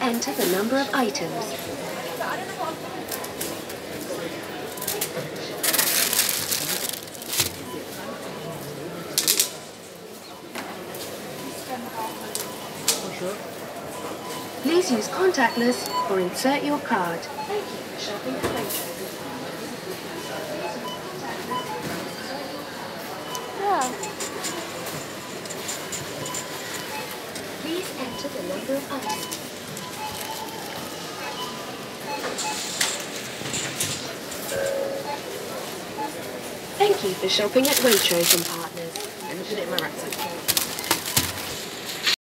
enter the number of items. Please use contactless or insert your card. Yeah. Please enter the number of items. Thank you for shopping at Waitrose and Partners. It in my rucksack.